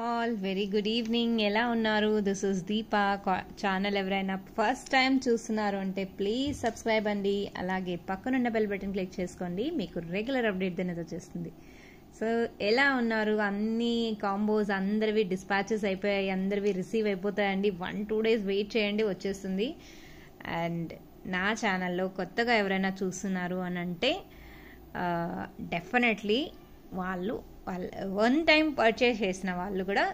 All. Very good evening ఎలా ఉన్నారు? This is Deepa channel ఎవరైనా ఫస్ట్ టైం చూస్తున్నారు అంటే ప్లీజ్ సబ్స్క్రైబ్ అండి. అలాగే పక్కనున్న బెల్ బటన్ క్లిక్ చేసుకోండి. మీకు రెగ్యులర్ అప్డేట్ అనేది వచ్చేస్తుంది సో ఎలా ఉన్నారు? అన్ని కాంబోస్ అందరివి డిస్పాచెస్ అయిపోయాయి. అందరివి రిసీవ్ అయిపోతాయండి. వన్ టూ డేస్ వెయిట్ చేయండి. వచ్చేస్తుంది. అండ్ నా ఛానల్లో కొత్తగా ఎవరైనా చూస్తున్నారు అని అంటే uh, డెఫినెట్లీ వాళ్ళు వాళ్ళ వన్ టైం పర్చేస్ చేసిన వాళ్ళు కూడా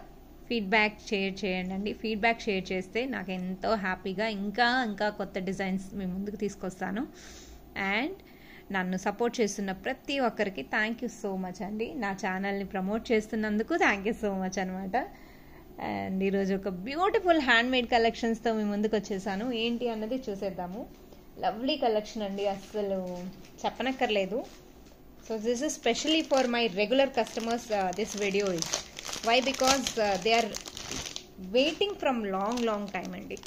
ఫీడ్బ్యాక్ షేర్ చేయండి అండి. ఫీడ్బ్యాక్ షేర్ చేస్తే నాకు ఎంతో హ్యాపీగా ఇంకా ఇంకా కొత్త డిజైన్స్ మీ ముందుకు తీసుకొస్తాను. అండ్ నన్ను సపోర్ట్ చేస్తున్న ప్రతి ఒక్కరికి థ్యాంక్ యూ సో మచ్ అండి. నా ఛానల్ని ప్రమోట్ చేస్తున్నందుకు థ్యాంక్ యూ సో మచ్ అనమాట అండ్ ఈరోజు ఒక బ్యూటిఫుల్ హ్యాండ్మేడ్ కలెక్షన్స్తో మీ ముందుకు వచ్చేసాను. ఏంటి అన్నది చూసేద్దాము. లవ్లీ కలెక్షన్ అండి అస్సలు చెప్పనక్కర్లేదు. So this is specially for my regular customers this video is why because they are waiting from long long time అండి.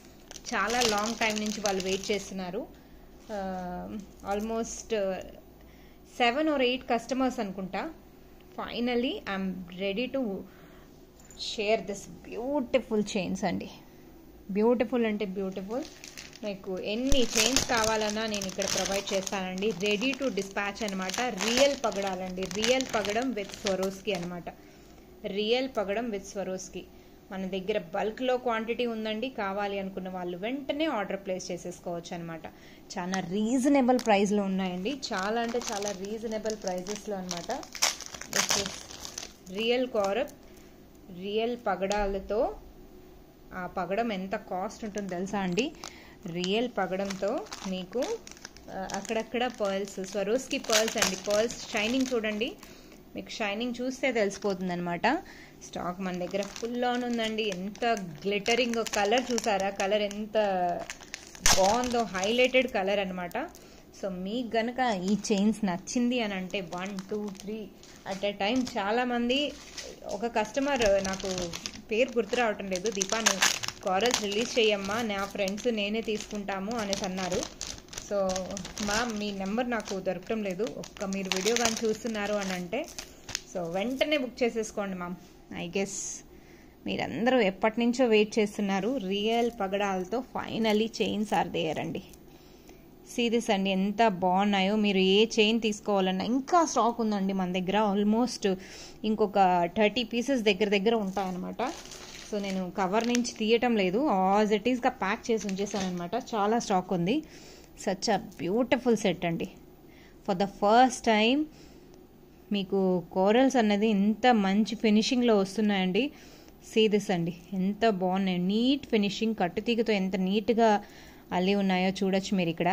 చాలా లాంగ్ టైం నుంచి వాళ్ళు వెయిట్ చేస్తున్నారు. Almost seven or eight customers అనుకుంటా. Finally I'm ready to share this beautiful chains అండి. Beautiful అంటే beautiful మీకు ఎన్ని చైన్స్ కావాలన్నా నేను ఇక్కడ ప్రొవైడ్ చేస్తానండి. రెడీ టు డిస్పాచ్ అనమాట రియల్ పగడాలండి. రియల్ పగడం విత్ స్వరోస్కి అనమాట రియల్ పగడం విత్ స్వరోస్కి మన దగ్గర బల్క్లో క్వాంటిటీ ఉందండి. కావాలి అనుకున్న వాళ్ళు వెంటనే ఆర్డర్ ప్లేస్ చేసేసుకోవచ్చు అనమాట చాలా రీజనబుల్ ప్రైస్లో ఉన్నాయండి. చాలా అంటే చాలా రీజనబుల్ ప్రైజెస్లో అనమాట రియల్ కారప్ రియల్ పగడాలతో ఆ పగడం ఎంత కాస్ట్ ఉంటుందో తెలుసా అండి? రియల్ పగడంతో మీకు అక్కడక్కడ పర్ల్స్ స్వరోస్కి పర్ల్స్ అండి. పర్ల్స్ షైనింగ్ చూడండి. మీకు షైనింగ్ చూస్తే తెలిసిపోతుంది అనమాట స్టాక్ మన దగ్గర ఫుల్ ఆన్ ఉందండి. ఎంత గ్లిటరింగ్ కలర్ చూసారా? కలర్ ఎంత బాగుందో హైలైటెడ్ కలర్ అనమాట సో మీకు గనక ఈ చైన్స్ నచ్చింది అని అంటే one two three at a time చాలామంది ఒక కస్టమర్ నాకు పేరు గుర్తు రావటం లేదు. దీపాను కారల్స్ రిలీజ్ చేయమ్మా నా ఫ్రెండ్స్ నేనే తీసుకుంటాము అనేసి అన్నారు. సో మా మీ నెంబర్ నాకు దొరకటం లేదు. ఒక్క మీరు వీడియో కానీ చూస్తున్నారు అని అంటే సో వెంటనే బుక్ చేసేసుకోండి మామ్. I guess. మీరందరూ ఎప్పటి నుంచో వెయిట్ చేస్తున్నారు. రియల్ పగడాలతో ఫైనలీ చైన్స్ ఆర్ దేయర్ అండి. సీరియస్ అండి ఎంత బాగున్నాయో మీరు ఏ చైన్ తీసుకోవాలన్నా ఇంకా స్టాక్ ఉందండి మన దగ్గర. ఆల్మోస్ట్ ఇంకొక థర్టీ పీసెస్ దగ్గర దగ్గర ఉంటాయన్నమాట. సో నేను కవర్ నుంచి తీయటం లేదు. ఆజ్ ఇట్ ఈస్గా ప్యాక్ చేసి ఉంచేసాను అనమాట చాలా స్టాక్ ఉంది. సచ్ అ బ్యూటిఫుల్ సెట్ అండి. ఫర్ ద ఫస్ట్ టైం మీకు కోరల్స్ అనేది ఎంత మంచి ఫినిషింగ్లో వస్తున్నాయండి. సీదిస్ అండి. ఎంత బాగున్నాయి. నీట్ ఫినిషింగ్ కట్టుతీగతో ఎంత నీట్గా అల్లి ఉన్నాయో చూడొచ్చు మీరు ఇక్కడ.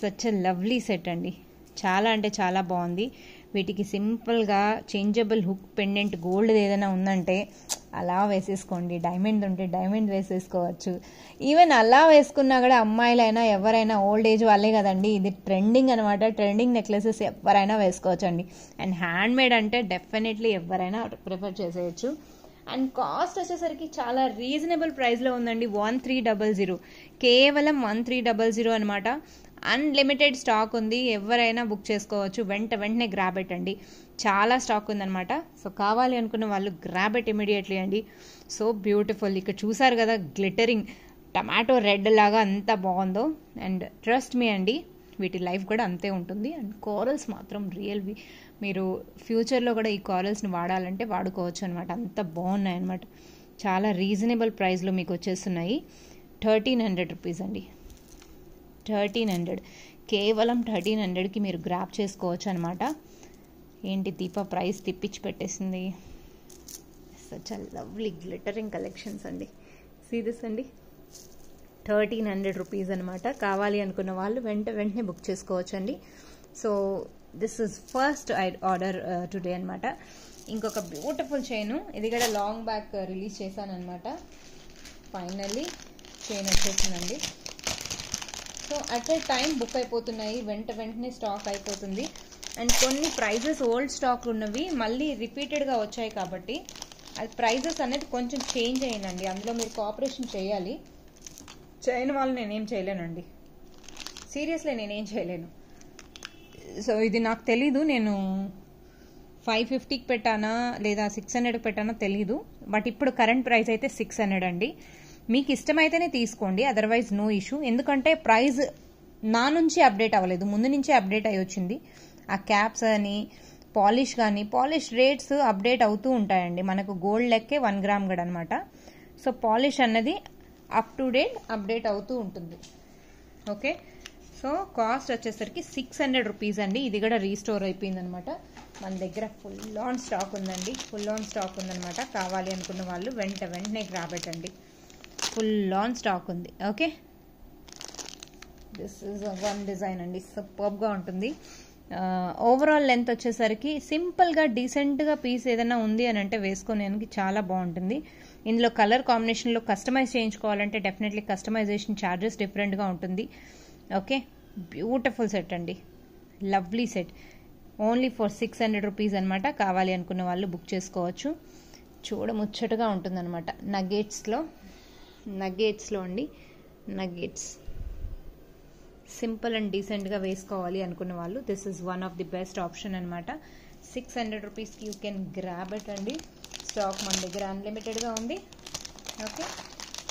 సచ్ అ లవ్లీ సెట్ అండి. చాలా అంటే చాలా బాగుంది. వీటికి సింపుల్గా చేంజబుల్ హుక్ పెండెంట్ గోల్డ్ ఏదైనా ఉందంటే అలా వేసేసుకోండి. డైమండ్ ఉంటే డైమండ్ వేసేసుకోవచ్చు. ఈవెన్ అలా వేసుకున్నా కూడా అమ్మాయిలైనా ఎవరైనా ఓల్డ్ ఏజ్ వాళ్ళే కదండి. ఇది ట్రెండింగ్ అనమాట ట్రెండింగ్ నెక్లెసెస్ ఎవరైనా వేసుకోవచ్చు అండి అండ్ హ్యాండ్ మేడ్ అంటే డెఫినెట్లీ ఎవరైనా ప్రిఫర్ చేసేయచ్చు. అండ్ కాస్ట్ వచ్చేసరికి చాలా రీజనబుల్ ప్రైస్లో ఉందండి. One three double zero. కేవలం వన్ త్రీ డబల్ జీరో అనమాట అన్లిమిటెడ్ స్టాక్ ఉంది. ఎవరైనా బుక్ చేసుకోవచ్చు. వెంట వెంటనే గ్రాబ్ అండి. చాలా స్టాక్ ఉందన్నమాట. సో కావాలి అనుకున్న వాళ్ళు గ్రాబ్ ఇట్ ఇమీడియట్లీ అండి. సో బ్యూటిఫుల్ ఇక్కడ చూసారు కదా గ్లిటరింగ్ టమాటో రెడ్ లాగా అంత బాగుందో. అండ్ ట్రస్ట్ మీ అండి వీటి లైఫ్ కూడా అంతే ఉంటుంది. అండ్ కోరల్స్ మాత్రం రియల్వి మీరు ఫ్యూచర్లో కూడా ఈ కారల్స్ని వాడాలంటే వాడుకోవచ్చు అనమాట అంత బాగున్నాయి అనమాట చాలా రీజనబుల్ ప్రైస్లో మీకు వచ్చేస్తున్నాయి. థర్టీన్ హండ్రెడ్ రూపీస్ అండి. Thirteen hundred. కేవలం థర్టీన్ హండ్రెడ్కి మీరు గ్రాప్ చేసుకోవచ్చు అనమాట ఏంటి దీప ప్రైస్ తిప్పించి పెట్టేసింది? Such a lovely glittering collections అండి. సీరియస్ అండి? థర్టీన్ హండ్రెడ్ రూపీస్ అనమాట కావాలి అనుకున్న వాళ్ళు వెంట వెంటనే బుక్ చేసుకోవచ్చు అండి so this is first I order today అనమాట ఇంకొక బ్యూటిఫుల్ చైన్ ఇది కూడా లాంగ్ బ్యాక్ రిలీజ్ చేశాను అనమాట ఫైనల్లీ చైన్ వచ్చేసిందండి. So at a time book అయిపోతున్నాయి. వెంట వెంటనే స్టాక్ అయిపోతుంది. అండ్ కొన్ని ప్రైజెస్ ఓల్డ్ స్టాక్ ఉన్నవి మళ్ళీ రిపీటెడ్గా వచ్చాయి కాబట్టి అది ప్రైజెస్ అనేది కొంచెం చేంజ్ అయ్యిందండి అందులో మీరు కోఆపరేషన్ చేయాలి. చేయని వాళ్ళు నేనేం చేయలేనండి. సీరియస్లీ నేనేం చేయలేను. సో ఇది నాకు తెలీదు. నేను ఫైవ్ ఫిఫ్టీకి పెట్టానా లేదా సిక్స్ హండ్రెడ్కి పెట్టానా తెలీదు. బట్ ఇప్పుడు కరెంట్ ప్రైస్ అయితే సిక్స్ హండ్రెడ్ అండి. మీకు ఇష్టమైతేనే తీసుకోండి అదర్వైజ్ నో ఇష్యూ ఎందుకంటే ప్రైస్ నా నుంచి అప్డేట్ అవ్వలేదు ముందు నుంచే అప్డేట్ అయి వచ్చింది. ఆ క్యాప్స్ అని పాలిష్ కానీ పాలిష్ రేట్స్ అప్డేట్ అవుతూ ఉంటాయండి. మనకు గోల్డ్ లెక్కే వన్ గ్రామ్ గడ్ అనమాట సో పాలిష్ అన్నది అప్ టు డేట్ అప్డేట్ అవుతూ ఉంటుంది. ఓకే? సో కాస్ట్ వచ్చేసరికి సిక్స్ హండ్రెడ్ రూపీస్ అండి. ఇది కూడా రీస్టోర్ అయిపోయింది అనమాట మన దగ్గర ఫుల్ ఆన్ స్టాక్ ఉందండి. ఫుల్ ఆన్ స్టాక్ ఉందనమాట. కావాలి అనుకున్న వాళ్ళు వెంట వెంటనే రాబెట్టండి ఫుల్ ఆన్ స్టాక్ ఉంది. Okay? This is one design అండి. సూపర్గా ఉంటుంది. ఓవరాల్ లెంత్ వచ్చేసరికి సింపుల్గా డీసెంట్గా పీస్ ఏదైనా ఉంది అని అంటే వేసుకునేందుకు చాలా బాగుంటుంది. ఇందులో కలర్ కాంబినేషన్లో కస్టమైజ్ చేయించుకోవాలంటే డెఫినెట్లీ కస్టమైజేషన్ ఛార్జెస్ డిఫరెంట్గా ఉంటుంది. ఓకే? బ్యూటిఫుల్ సెట్ అండి. Lovely set only for six hundred rupees అనమాట కావాలి అనుకున్న వాళ్ళు బుక్ చేసుకోవచ్చు. చూడముచ్చటగా ఉంటుందన్నమాట. నగేట్స్లో నగ్గేట్స్లో అండి. నగ్గేట్స్ సింపుల్ అండ్ డీసెంట్గా వేసుకోవాలి అనుకున్న వాళ్ళు this is one of the best option అనమాట సిక్స్ హండ్రెడ్ రూపీస్కి యూ కెన్ గ్రాబ్ ఇట్ అండి. స్టాక్ మన దగ్గర అన్లిమిటెడ్గా ఉంది. Okay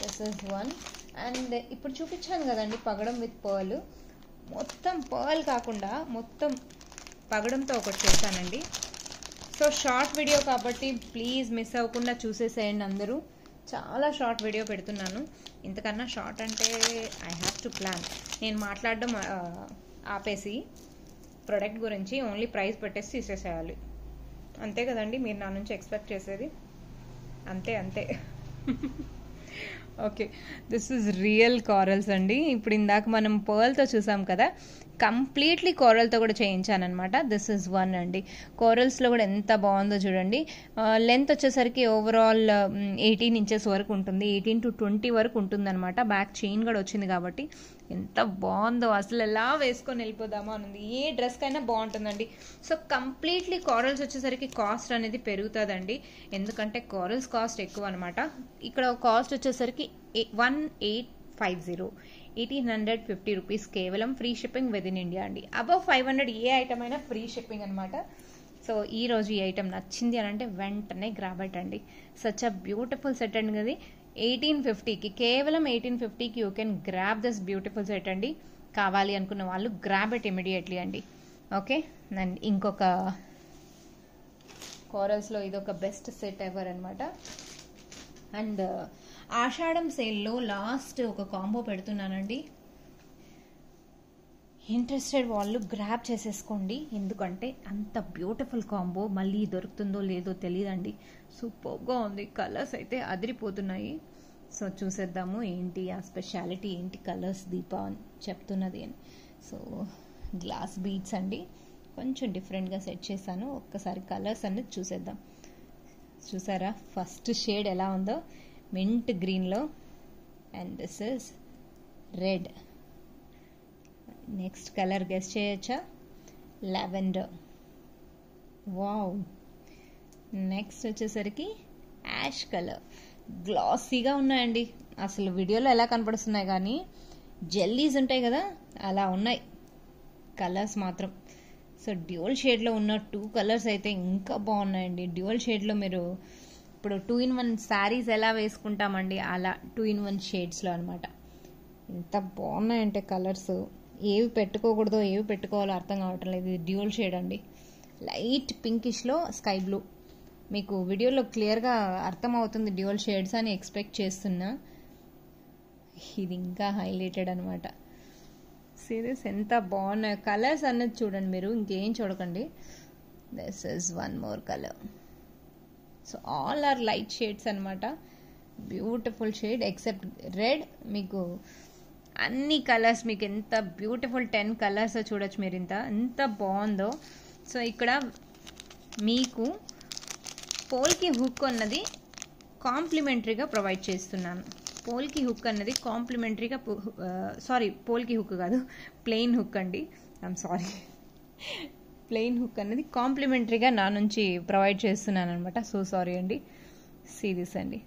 this is one and ఇప్పుడు చూపించాను కదండి పగడం విత్ పర్ల్ మొత్తం పర్ల్ కాకుండా మొత్తం పగడంతో ఒకటి చేశానండి. సో షార్ట్ వీడియో కాబట్టి ప్లీజ్ మిస్ అవ్వకుండా చూసేసేయండి అందరూ. చాలా షార్ట్ వీడియో పెడుతున్నాను. ఇంతకన్నా షార్ట్ అంటే ఐ హ్యావ్ టు ప్లాన్ నేను మాట్లాడడం ఆపేసి ప్రొడక్ట్ గురించి ఓన్లీ ప్రైస్ పెట్టేసి తీసేసేయాలి. అంతే కదండి? మీరు నా నుంచి ఎక్స్పెక్ట్ చేసేది? అంతే అంతే. Okay this is real corals అండి. ఇప్పుడు ఇందాక మనం పర్ల్తో చూసాం కదా. కంప్లీట్లీ కోరల్తో కూడా చేయించానమాట దిస్ ఇస్ వన్ అండి. కోరల్స్లో కూడా ఎంత బాగుందో చూడండి. లెంత్ వచ్చేసరికి ఓవరాల్ ఎయిటీన్ ఇంచెస్ వరకు ఉంటుంది. ఎయిటీన్ టు ట్వంటీ వరకు ఉంటుంది అనమాట బ్యాక్ చైన్ కూడా వచ్చింది కాబట్టి ఎంత బాగుందో అసలు ఎలా వేసుకొని వెళ్ళిపోదామా అని ఏ డ్రెస్కైనా బాగుంటుందండి. సో కంప్లీట్లీ కోరల్స్ వచ్చేసరికి కాస్ట్ అనేది పెరుగుతుందండి. ఎందుకంటే కోరల్స్ కాస్ట్ ఎక్కువ అనమాట ఇక్కడ కాస్ట్ వచ్చేసరికి one eight five zero eighteen hundred fifty rupees కేవలం free shipping within India అండి. అబవ్ ఫైవ్ హండ్రెడ్ ఏ ఐటమ్ అయినా ఫ్రీ షిప్పింగ్ అనమాట సో ఈ రోజు ఈ ఐటమ్ నచ్చింది అని అంటే వెంటనే గ్రాబ్ అండి. సచ్ అ బ్యూటిఫుల్ సెట్ అండి అది ఎయిటీన్ ఫిఫ్టీకి కేవలం ఎయిటీన్ ఫిఫ్టీకి you can grab this beautiful set అండి. కావాలి అనుకున్న వాళ్ళు గ్రాబ్ ఇట్ ఇమీడియట్లీ అండి. ఓకే అండ్ ఇంకొక కోరల్స్లో ఇది ఒక బెస్ట్ సెట్ ఎవర్ అనమాట అండ్ ఆషాఢం సేల్లో లాస్ట్ ఒక కాంబో పెడుతున్నానండి. ఇంట్రెస్టెడ్ వాళ్ళు గ్రాప్ చేసేసుకోండి. ఎందుకంటే అంత బ్యూటిఫుల్ కాంబో మళ్ళీ దొరుకుతుందో లేదో తెలియదండి సూపర్గా ఉంది. కలర్స్ అయితే అదిరిపోతున్నాయి. సో చూసేద్దాము ఏంటి ఆ స్పెషాలిటీ ఏంటి కలర్స్ దీప అని చెప్తున్నది అని. సో గ్లాస్ బీడ్స్ అండి. కొంచెం డిఫరెంట్గా సెట్ చేశాను. ఒక్కసారి కలర్స్ అన్నది చూసేద్దాం. చూసారా? ఫస్ట్ షేడ్ ఎలా ఉందో? మింట్ గ్రీన్లో and this is red. Next colour guess చేయొచ్చా? లావెండర్. వావ్. నెక్స్ట్ వచ్చేసరికి యాష్ కలర్. గ్లాసీగా ఉన్నాయండి. అసలు వీడియోలో ఎలా కనపడుస్తున్నాయి కానీ జెల్లీస్ ఉంటాయి కదా అలా ఉన్నాయి. కలర్స్ మాత్రం. సో డ్యూయల్ షేడ్లో ఉన్న టూ కలర్స్ అయితే ఇంకా బాగున్నాయండి. డ్యూయల్ షేడ్లో మీరు ఇప్పుడు టూ ఇన్ వన్ శారీస్ ఎలా వేసుకుంటామండి? అలా టూ ఇన్ వన్ షేడ్స్లో అనమాట ఎంత బాగున్నాయంటే కలర్స్. ఏవి పెట్టుకోకూడదో ఏవి పెట్టుకోవాలో అర్థం కావటం లేదు. ఇది డ్యూయల్ షేడ్ అండి. లైట్ పింకిష్లో స్కై బ్లూ. మీకు వీడియోలో క్లియర్గా అర్థమవుతుంది డ్యూయల్ షేడ్స్ అని ఎక్స్పెక్ట్ చేస్తున్నా. ఇది ఇంకా హైలైటెడ్ అనమాట సీరియస్ ఎంత బాగున్నాయి. కలర్స్ అన్నది చూడండి మీరు. ఇంకేం చూడకండి. This is one more colour so all are light shades అనమాట బ్యూటిఫుల్ షేడ్ ఎక్సెప్ట్ రెడ్ మీకు అన్ని కలర్స్ మీకు ఎంత బ్యూటిఫుల్ టెన్ కలర్స్ చూడొచ్చు మీరు ఇంత. ఎంత బాగుందో. సో ఇక్కడ మీకు పోల్కి హుక్ అన్నది కాంప్లిమెంటరీగా ప్రొవైడ్ చేస్తున్నాను. పోల్కి హుక్ అన్నది కాంప్లిమెంటరీగా సారీ uh, పోల్కి హుక్ కాదు ప్లెయిన్ హుక్ అండి. ఐఎమ్ సారీ ప్లెయిన్ హుక్ అనేది కాంప్లిమెంటరీగా నా నుంచి ప్రొవైడ్ చేస్తున్నాను అనమాట సో సారీ అండి. సీరియస్ అండి.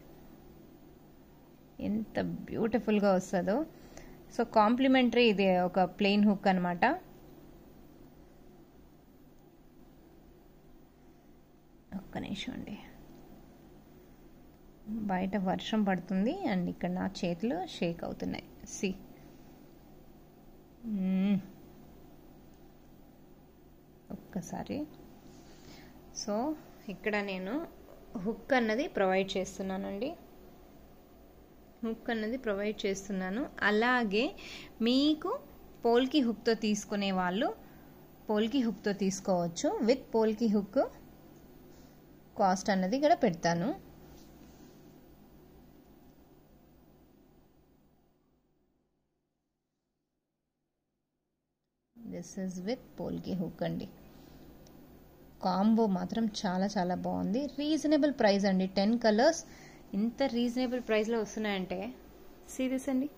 ఎంత బ్యూటిఫుల్గా వస్తుందో. సో కాంప్లిమెంటరీ ఇది ఒక ప్లెయిన్ హుక్ అనమాట ఒక్క నిమిషం అండి. బయట వర్షం పడుతుంది అండ్ ఇక్కడ నా చేతులు షేక్ అవుతున్నాయి. సి. ఒక్కసారి. సో ఇక్కడ నేను హుక్ అన్నది ప్రొవైడ్ చేస్తున్నానండి. హుక్ అన్నది ప్రొవైడ్ చేస్తున్నాను. అలాగే మీకు పోల్కి హుక్తో తీసుకునే వాళ్ళు పోల్కి హుక్తో తీసుకోవచ్చు. విత్ పోల్కి హుక్ కాస్ట్ అన్నది ఇక్కడ పెడతాను. This is with polki hook అండి. కాంబో మాత్రం చాలా చాలా బాగుంది. రీజనబుల్ ప్రైస్ అండి. Ten colours. ఇంత రీజనబుల్ ప్రైస్లో వస్తున్నాయంటే సీరియస్ అండి.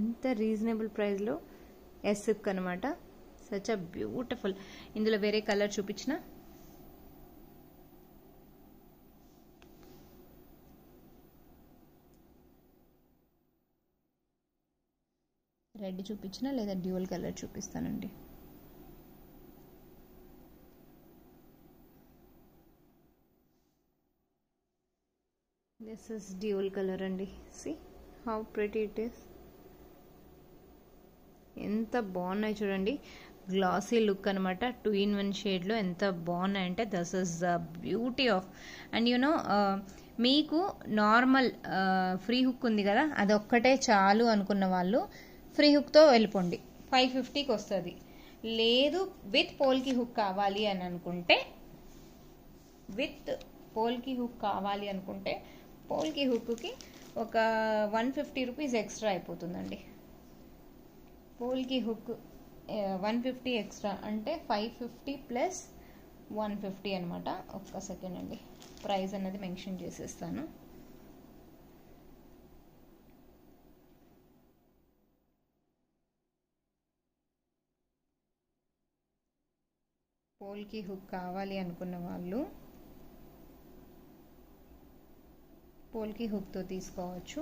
ఇంత రీజనబుల్ ప్రైస్లో ఎస్ అనమాట సచ్ అ బ్యూటిఫుల్ ఇందులో వేరే కలర్ చూపించిన. రెడ్ చూపించిన లేదా డ్యూయల్ కలర్ చూపిస్తానండి. దిస్ ఇస్ డ్యూల్ కలర్ అండి. See how pretty it is ఎంత బాగున్నాయి చూడండి. గ్లాసీ లుక్ అనమాట టూ ఇన్ వన్ షేడ్లో ఎంత బాగున్నాయంటే this is the beauty of and you know మీకు నార్మల్ ఫ్రీ హుక్ ఉంది కదా అది ఒక్కటే చాలు అనుకున్న వాళ్ళు ఫ్రీ హుక్తో వెళ్ళిపోండి. ఫైవ్ ఫిఫ్టీకి వస్తుంది. లేదు విత్ పోల్కి హుక్ కావాలి అని అనుకుంటే విత్ పోల్కి హుక్ కావాలి అనుకుంటే పోల్కి హుక్కి ఒక వన్ ఫిఫ్టీ రూపీస్ ఎక్స్ట్రా అయిపోతుందండి. Polki hook one fifty extra అంటే five fifty plus one fifty అనమాట ఒక్క సెకండ్ అండి. ప్రైస్ అనేది మెన్షన్ చేసేస్తాను. పోల్కి హుక్ కావాలి అనుకున్న వాళ్ళు పోల్కి హుక్తో తీసుకోవచ్చు.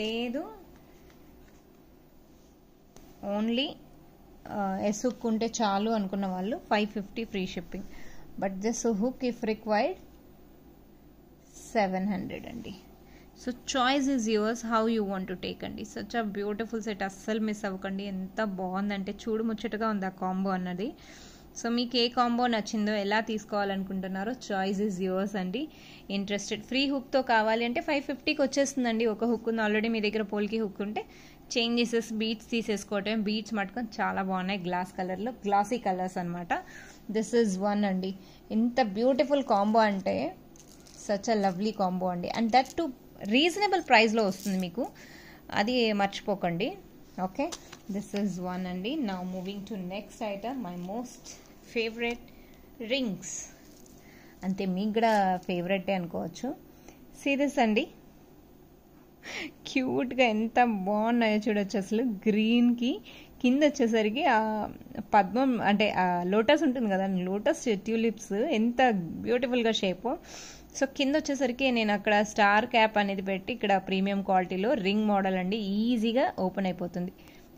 లేదు. ఓన్లీ ఎస్ హుక్ ఉంటే చాలు అనుకున్న వాళ్ళు five fifty free shipping. But this hook if required seven hundred అండి. So choice is yours how you want to take అండి. సచ్ అ బ్యూటిఫుల్ సెట్ అస్సలు మిస్ అవ్వకండి. ఎంత బాగుందంటే చూడు ముచ్చటగా ఉంది ఆ కాంబో అన్నది. సో మీకు ఏ కాంబో నచ్చిందో ఎలా తీసుకోవాలనుకుంటున్నారో చాయిస్ ఇస్ యువర్స్ అండి. ఇంట్రెస్టెడ్ ఫ్రీ హుక్తో కావాలి అంటే ఫైవ్ ఫిఫ్టీకి వచ్చేస్తుందండి. ఒక హుక్ ఉంది. ఆల్రెడీ మీ దగ్గర పోల్కి హుక్ ఉంటే చేంజ్ చేసేసి బీట్స్ తీసేసుకోవటం. బీట్స్ మటుకొని చాలా బాగున్నాయి. గ్లాస్ కలర్లో గ్లాసీ కలర్స్ అనమాట దిస్ ఈజ్ వన్ అండి. ఎంత బ్యూటిఫుల్ కాంబో అంటే సచ్ అ లవ్లీ కాంబో అండి. అండ్ దట్ టు రీజనబుల్ ప్రైస్లో వస్తుంది మీకు. అది మర్చిపోకండి. ఓకే దిస్ ఈజ్ వన్ అండి. నా moving to next item my most favourite rings. అంతే మీకు కూడా ఫేవరెటే అనుకోవచ్చు. సీరియస్ అండి. క్యూట్గా ఎంత బాగున్నాయో చూడొచ్చు అసలు. గ్రీన్కి కింద వచ్చేసరికి ఆ పద్మం అంటే ఆ లోటస్ ఉంటుంది కదా లోటస్ ట్యూలిప్స్ ఎంత బ్యూటిఫుల్గా షేప్. సో కింద వచ్చేసరికి నేను అక్కడ స్టార్ క్యాప్ అనేది పెట్టి ఇక్కడ ప్రీమియం క్వాలిటీలో రింగ్ మోడల్ అండి. ఈజీగా ఓపెన్ అయిపోతుంది.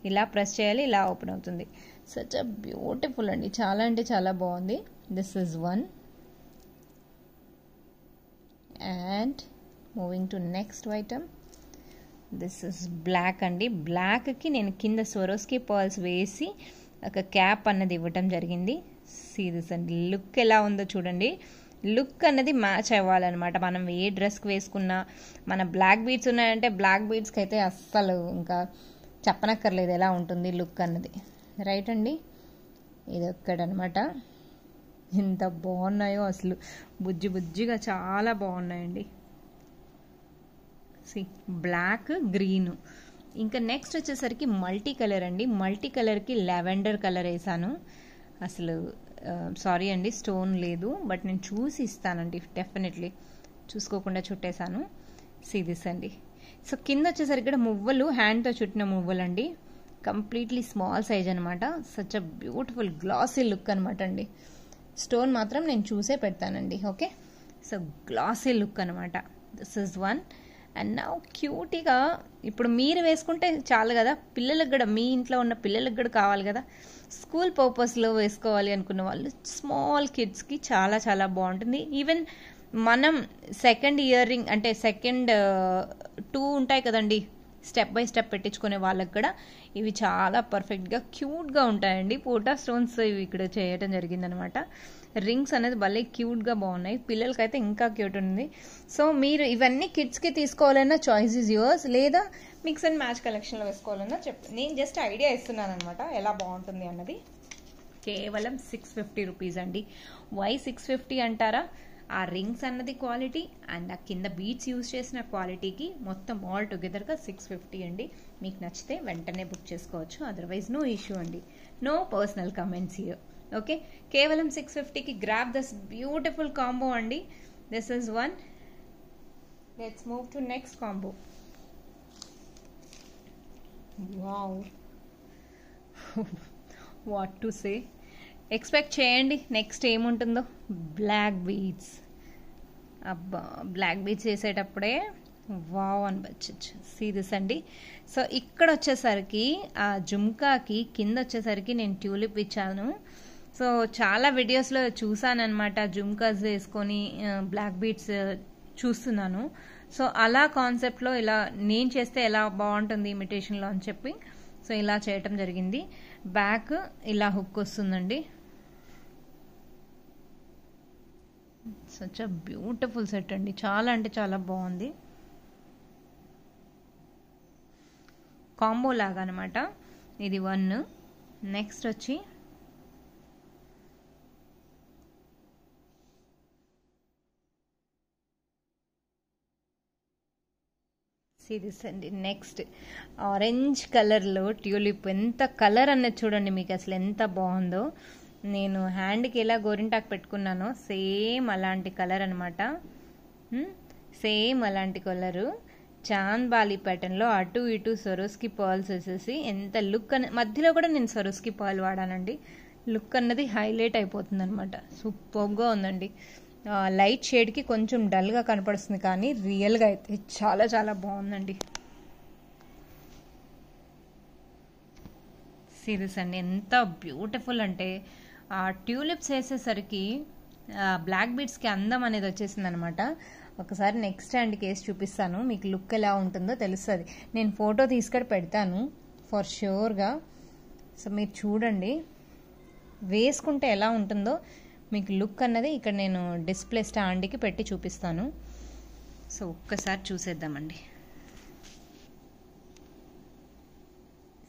ఇలా ప్రెస్ చేయాలి ఇలా ఓపెన్ అవుతుంది. సచ్ అ బ్యూటిఫుల్ అండి. చాలా అంటే చాలా బాగుంది. This is one and moving to next item this is black అండి. బ్లాక్కి నేను కింద స్వరోస్కి పర్ల్స్ వేసి ఒక క్యాప్ అన్నది ఇవ్వటం జరిగింది. సీరియస్ అండి. లుక్ ఎలా ఉందో చూడండి. లుక్ అన్నది మ్యాచ్ అవ్వాలన్నమాట. మనం ఏ డ్రెస్కి వేసుకున్నా మన బ్లాక్ బీడ్స్ ఉన్నాయంటే బ్లాక్ బీడ్స్కి అయితే అస్సలు ఇంకా చెప్పనక్కర్లేదు ఎలా ఉంటుంది లుక్ అన్నది. రైట్ అండి? ఇది ఒక్కడనమాట ఎంత బాగున్నాయో అసలు. బుజ్జి బుజ్జిగా చాలా బాగున్నాయండి. సి బ్లాక్ గ్రీన్ ఇంకా నెక్స్ట్ వచ్చేసరికి మల్టీ కలర్ అండి. మల్టీ కలర్కి లెవెండర్ కలర్ వేసాను. అసలు సారీ అండి స్టోన్ లేదు. బట్ నేను చూసి ఇస్తానండి డెఫినెట్లీ చూసుకోకుండా చుట్టేశాను సిదిస్ అండి. సో కింద వచ్చేసరికి కూడా మువ్వలు హ్యాండ్తో చుట్టిన మువ్వలు అండి కంప్లీట్లీ స్మాల్ సైజ్ అనమాట such a beautiful glossy look అనమాట అండి. స్టోన్ మాత్రం నేను చూసే పెడతానండి ఓకే? సో గ్లాసీ లుక్ అనమాట దిస్ ఇస్ వన్ అండ్ నా క్యూటీగా ఇప్పుడు మీరు వేసుకుంటే చాలు కదా. పిల్లలకు కూడా మీ ఇంట్లో ఉన్న పిల్లలకు కూడా కావాలి కదా. స్కూల్ పర్పస్లో వేసుకోవాలి అనుకున్న వాళ్ళు స్మాల్ కిడ్స్కి చాలా చాలా బాగుంటుంది. ఈవెన్ మనం సెకండ్ ఇయర్ రింగ్ అంటే సెకండ్ టూ ఉంటాయి కదండి. స్టెప్ బై స్టెప్ పెట్టించుకునే వాళ్ళకి కూడా ఇవి చాలా పర్ఫెక్ట్గా క్యూట్గా ఉంటాయండి. పోటా స్టోన్స్ ఇవి ఇక్కడ చేయటం జరిగిందనమాట. రింగ్స్ అనేది భలే క్యూట్గా బాగున్నాయి. పిల్లలకైతే ఇంకా క్యూట్ ఉంది. సో మీరు ఇవన్నీ కిడ్స్కి తీసుకోవాలన్నా చాయిస్ ఇస్ యువర్స్ లేదా మిక్స్ అండ్ మ్యాచ్ కలెక్షన్లో వేసుకోవాలన్నా చెప్ నేను జస్ట్ ఐడియా ఇస్తున్నాను అనమాట ఎలా బాగుంటుంది అన్నది. కేవలం సిక్స్ ఫిఫ్టీ రూపీస్ అండి. వై సిక్స్ ఫిఫ్టీ అంటారా? ఆ రింగ్స్ అన్నది క్వాలిటీ అండ్ ఆ కింద బీట్స్ యూజ్ చేసిన క్వాలిటీకి మొత్తం ఆల్ టుగెదర్గా సిక్స్ ఫిఫ్టీ అండి. మీకు నచ్చితే వెంటనే బుక్ చేసుకోవచ్చు. అదర్వైజ్ నో ఇష్యూ అండి. No personal comments here okay కేవలం సిక్స్ ఫిఫ్టీకి గ్రాప్ దస్ బ్యూటిఫుల్ కాంబో అండి. This is one let's move to next combo wow what to say expect చేయండి. నెక్స్ట్ ఏముంటుందో? బ్లాక్ బీడ్స్ అబ్బా బ్లాక్ బీడ్స్ చేసేటప్పుడే wow అనిపించచ్చు. Serious అండి. సో ఇక్కడ వచ్చేసరికి ఆ జుమ్కాకి కింద వచ్చేసరికి నేను ట్యూలిప్ ఇచ్చాను. సో చాలా వీడియోస్లో చూసానమాట జుమ్కాస్ వేసుకొని బ్లాక్ బీట్స్ చూస్తున్నాను. సో అలా కాన్సెప్ట్లో ఇలా నేను చేస్తే ఎలా బాగుంటుంది ఇమిటేషన్లో అని చెప్పి సో ఇలా చేయటం జరిగింది. బ్యాక్ ఇలా హుక్ వస్తుందండి. సచ్ అ బ్యూటిఫుల్ సెట్ అండి. చాలా అంటే చాలా బాగుంది. కాంబో లాగా అనమాట ఇది వన్ నెక్స్ట్ వచ్చి సిరీస్ అండి. నెక్స్ట్ ఆరెంజ్ కలర్లో ట్యూలిప్ ఎంత కలర్ అన్నది చూడండి మీకు అసలు ఎంత బాగుందో. నేను హ్యాండ్కి ఎలా గోరింటాకు పెట్టుకున్నానో సేమ్ అలాంటి కలర్ అనమాట సేమ్ అలాంటి కలరు. చాంద్ బాలి ప్యాటర్న్లో అటు ఇటు సొరోస్కి పర్ల్స్ వేసేసి ఎంత లుక్ అని మధ్యలో కూడా నేను సొరోస్కి పర్ల్ వాడానండి. లుక్ అన్నది హైలైట్ అయిపోతుంది అనమాట సూపర్గా ఉందండి. లైట్ షేడ్కి కొంచెం డల్గా కనపడుతుంది కానీ రియల్గా అయితే చాలా చాలా బాగుందండి. సీరియస్ అండి ఎంత బ్యూటిఫుల్ అంటే ఆ ట్యూలిప్స్ వేసేసరికి బ్లాక్ బీడ్స్కి అందం అనేది వచ్చేసింది అనమాట ఒకసారి నెక్స్ట్ హ్యాండ్ కేసు చూపిస్తాను. మీకు లుక్ ఎలా ఉంటుందో తెలుస్తుంది. నేను ఫోటో తీసుకొని పెడతాను ఫర్ ష్యూర్గా. సో మీరు చూడండి. వేసుకుంటే ఎలా ఉంటుందో మీకు లుక్ అన్నది ఇక్కడ నేను డిస్ప్లే స్టాండ్కి పెట్టి చూపిస్తాను. సో ఒక్కసారి చూసేద్దామండి.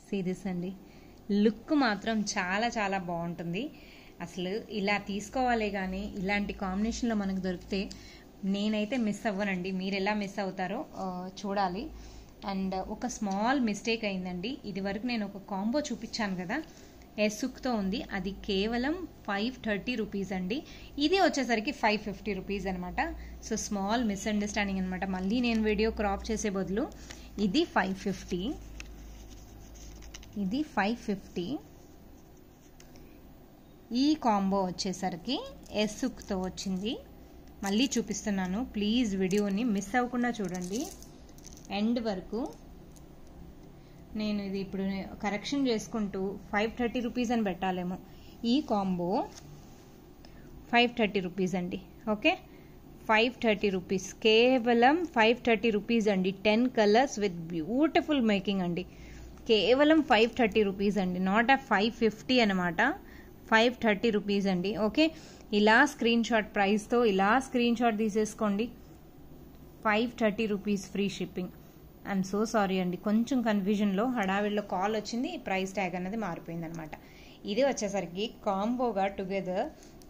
సీరియస్ అండి. లుక్ మాత్రం చాలా చాలా బాగుంటుంది. అసలు ఇలా తీసుకోవాలి కానీ ఇలాంటి కాంబినేషన్లో మనకు దొరికితే నేనైతే మిస్ అవ్వనండి. మీరు ఎలా మిస్ అవుతారో చూడాలి. అండ్ ఒక స్మాల్ మిస్టేక్ అయిందండి. ఇది వరకు నేను ఒక కాంబో చూపించాను కదా ఎస్సుక్తో ఉంది. అది కేవలం ఫైవ్ థర్టీ రూపీస్ అండి. ఇది వచ్చేసరికి ఫైవ్ ఫిఫ్టీ రూపీస్ అనమాట సో స్మాల్ మిస్అండర్స్టాండింగ్ అనమాట మళ్ళీ నేను వీడియో క్రాప్ చేసే బదులు ఇది ఫైవ్ ఫిఫ్టీ. ఇది ఫైవ్ ఫిఫ్టీ. ఈ కాంబో వచ్చేసరికి ఎస్సుక్తో వచ్చింది. మళ్ళీ చూపిస్తున్నాను. ప్లీజ్ వీడియోని మిస్ అవ్వకుండా చూడండి. ఎండ్ వరకు నేను ఇది ఇప్పుడు కరెక్షన్ చేసుకుంటూ ఫైవ్ థర్టీ రూపీస్ అని పెట్టాలేమో. ఈ కాంబో ఫైవ్ థర్టీ రూపీస్ అండి. ఓకే? Five thirty rupees. కేవలం ఫైవ్ థర్టీ రూపీస్ అండి. Ten colours with beautiful making అండి. కేవలం ఫైవ్ థర్టీ రూపీస్ అండి. నాట్ ఆ ఫైవ్ ఫిఫ్టీ అనమాట ఫైవ్ థర్టీ రూపీస్ అండి. ఓకే? ఇలా స్క్రీన్ షాట్ ప్రైస్తో ఇలా స్క్రీన్ షాట్ తీసేసుకోండి. Five thirty rupees free shipping. I'm so sorry అండి. కొంచెం కన్ఫ్యూజన్లో హడావిడిలో కాల్ వచ్చింది ప్రైస్ ట్యాగ్ అనేది మారిపోయింది అనమాట ఇది వచ్చేసరికి కాంబోగా టుగెదర్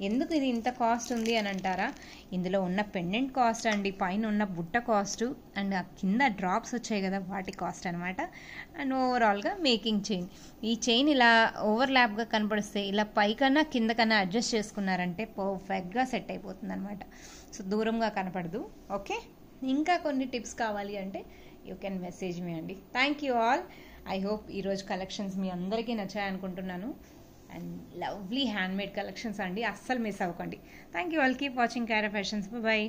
ఎందుకు ఇది ఇంత కాస్ట్ ఉంది అని అంటారా? ఇందులో ఉన్న పెండెంట్ కాస్ట్ అండి పైన ఉన్న బుట్ట కాస్ట్ అండ్ ఆ కింద డ్రాప్స్ వచ్చాయి కదా వాటి కాస్ట్ అనమాట అండ్ ఓవరాల్గా మేకింగ్ చైన్ ఈ చైన్ ఇలా ఓవర్లాప్గా కనపడిస్తే ఇలా పైకన్నా కిందకన్నా అడ్జస్ట్ చేసుకున్నారంటే పర్ఫెక్ట్గా సెట్ అయిపోతుంది అనమాట సో దూరంగా కనపడదు. ఓకే ఇంకా కొన్ని టిప్స్ కావాలి అంటే యూ కెన్ మెసేజ్ మీ అండి. Thank you all I hope ఈరోజు కలెక్షన్స్ మీ అందరికీ నచ్చాయనుకుంటున్నాను. అండ్ లవ్లీ హ్యాండ్మేడ్ కలెక్షన్స్ అండి. అస్సలు మిస్ అవ్వకండి. Thank you all keep watching Kyara fashions bye